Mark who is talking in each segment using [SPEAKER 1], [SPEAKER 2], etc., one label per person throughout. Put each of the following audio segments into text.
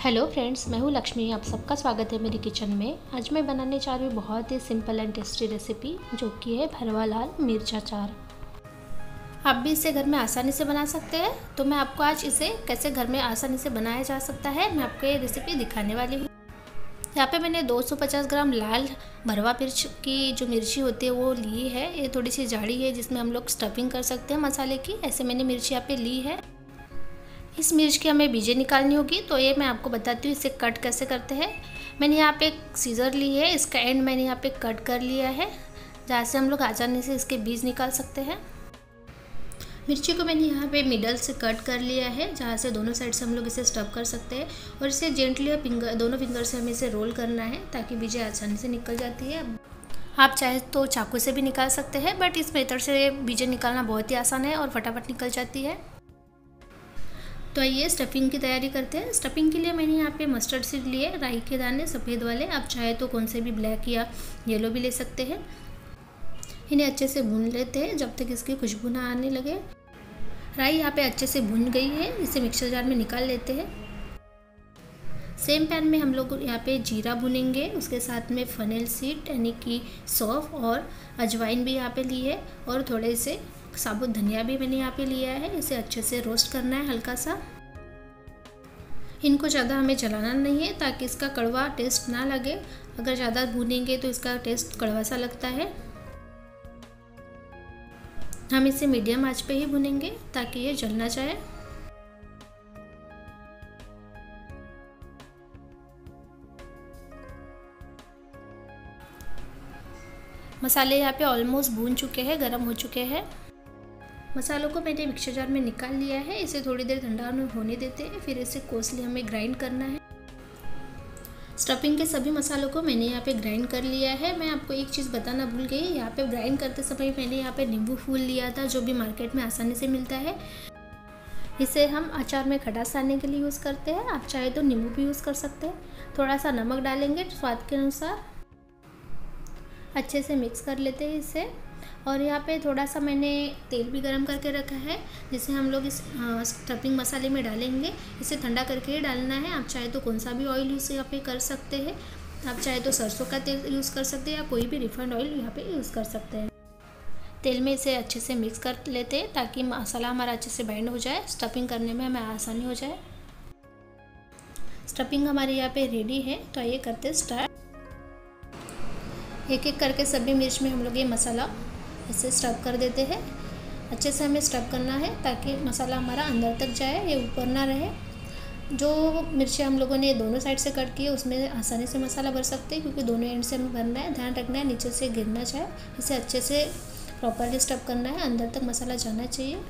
[SPEAKER 1] Hello friends मैं हूँ लक्ष्मी, आप सबका स्वागत है मेरी किचन में। आज मैं बनाने जा रही हूँ बहुत ही सिंपल एंड टेस्टी रेसिपी जो कि है भरवा लाल मिर्च अचार। आप भी इसे घर में आसानी से बना सकते हैं। तो मैं आपको आज इसे कैसे घर में आसानी से बनाया जा सकता है, मैं आपको ये रेसिपी दिखाने वाली हूँ। यहाँ पे मैंने 250 ग्राम लाल भरवा मिर्च की जो मिर्ची होती है, वो ली है। ये थोड़ी सी जाड़ी है, जिसमें हम लोग स्टफिंग कर सकते हैं मसाले की। ऐसे मैंने मिर्ची यहाँ पे ली है। इस मिर्च की हमें बीजें निकालनी होगी तो ये मैं आपको बताती हूँ, इसे कट कैसे करते हैं। मैंने यहाँ पे एक सीज़र ली है, इसका एंड मैंने यहाँ पे कट कर लिया है, जहाँ से हम लोग आसानी से इसके बीज निकाल सकते हैं। मिर्ची को मैंने यहाँ पे मिडल से कट कर लिया है, जहाँ से दोनों साइड से हम लोग इसे स्टफ़ कर सकते हैं, और इसे जेंटली फिंगर दोनों फिंगर से हमें इसे रोल करना है, ताकि बीजें आसानी से निकल जाती है। आप चाहे तो चाकू से भी निकाल सकते हैं बट इस मेथड से बीजें निकालना बहुत ही आसान है और फटाफट निकल जाती है। तो आइए स्टफिंग की तैयारी करते हैं। स्टफिंग के लिए मैंने यहाँ पे मस्टर्ड सीड लिए, राई के दाने, सफ़ेद वाले। आप चाहे तो कौन से भी ब्लैक या येलो भी ले सकते हैं। इन्हें अच्छे से भून लेते हैं, जब तक इसकी खुशबू ना आने लगे। राई यहाँ पे अच्छे से भून गई है, इसे मिक्सर जार में निकाल लेते हैं। सेम पैन में हम लोग यहाँ पे जीरा भुनेंगे, उसके साथ में फनेल सीड यानी कि सौफ और अजवाइन भी यहाँ पे ली है, और थोड़े से साबुत धनिया भी मैंने यहाँ पे लिया है, इसे अच्छे से रोस्ट करना है हल्का सा इनको ज़्यादा हमें जलाना नहीं है, ताकि इसका कड़वा टेस्ट ना लगे। अगर ज़्यादा भूनेंगे तो इसका टेस्ट कड़वा सा लगता है। हम इसे मीडियम आँच पे ही भुनेंगे, ताकि ये जल ना जाए। मसाले यहाँ पे ऑलमोस्ट भून चुके हैं, गरम हो चुके हैं। मसालों को मैंने मिक्सर जार में निकाल लिया है। इसे थोड़ी देर ठंडा होने देते हैं। फिर इसे कोसली हमें ग्राइंड करना है। स्टफिंग के सभी मसालों को मैंने यहाँ पे ग्राइंड कर लिया है। मैं आपको एक चीज़ बताना भूल गई। यहाँ पे ग्राइंड करते समय मैंने यहाँ पे नींबू फूल लिया था, जो भी मार्केट में आसानी से मिलता है। इसे हम अचार में खटास आने के लिए यूज़ करते हैं। आप चाहे तो नींबू भी यूज़ कर सकते हैं। थोड़ा सा नमक डालेंगे, स्वाद के अनुसार। अच्छे से मिक्स कर लेते हैं इसे। और यहाँ पे थोड़ा सा मैंने तेल भी गरम करके रखा है, जिसे हम लोग इस स्टफिंग मसाले में डालेंगे। इसे ठंडा करके ही डालना है। आप चाहे तो कौन सा भी ऑयल यूज़ यहाँ पे कर सकते हैं। आप चाहे तो सरसों का तेल यूज़ कर सकते हैं या कोई भी रिफाइंड ऑयल यहाँ पे यूज़ कर सकते हैं। तेल में इसे अच्छे से मिक्स कर लेते हैं, ताकि मसाला हमारा अच्छे से बाइंड हो जाए। स्टफिंग करने में हमें आसानी हो जाए। स्टफिंग हमारे यहाँ पे रेडी है तो आइए करते स्टार्ट एक एक करके सभी मिर्च में हम लोग ये मसाला इसे स्टफ़ कर देते हैं। अच्छे से हमें स्टफ़ करना है ताकि मसाला हमारा अंदर तक जाए, ये ऊपर ना रहे। जो मिर्ची हम लोगों ने दोनों साइड से कट की है उसमें आसानी से मसाला भर सकते हैं, क्योंकि दोनों एंड से हमें भरना है। ध्यान रखना है, नीचे से गिरना चाहे इसे अच्छे से प्रॉपरली स्टफ़ करना है, अंदर तक मसाला जाना चाहिए।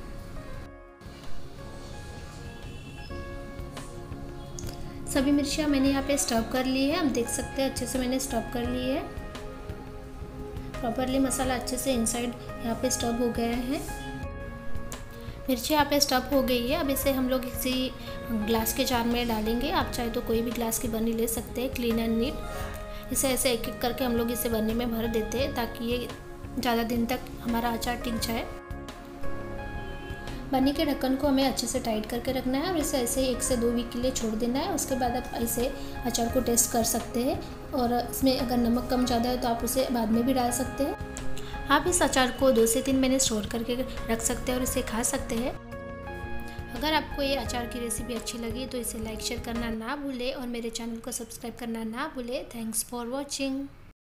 [SPEAKER 1] सभी मिर्चियाँ मैंने यहाँ पे स्टफ़ कर ली है, आप देख सकते हैं, अच्छे से मैंने स्टफ़ कर ली है। प्रॉपरली मसाला अच्छे से इनसाइड यहाँ पे स्टफ़ हो गया है। मिर्ची यहाँ पे स्टफ़ हो गई है। अब इसे हम लोग इसी ग्लास के जार में डालेंगे। आप चाहे तो कोई भी ग्लास की बनी ले सकते हैं क्लीन एंड नीट इसे ऐसे एक एक करके हम लोग इसे बनी में भर देते हैं ताकि ये ज़्यादा दिन तक हमारा अचार टिक जाए। बनी के ढक्कन को हमें अच्छे से टाइट करके रखना है और इसे ऐसे एक से दो वीक के लिए छोड़ देना है। उसके बाद आप इसे अचार को टेस्ट कर सकते हैं और इसमें अगर नमक कम ज़्यादा है तो आप उसे बाद में भी डाल सकते हैं। आप इस अचार को दो से तीन महीने स्टोर करके रख सकते हैं और इसे खा सकते हैं। अगर आपको ये अचार की रेसिपी अच्छी लगी तो इसे लाइक शेयर करना ना भूलें और मेरे चैनल को सब्सक्राइब करना ना भूलें। Thanks for watching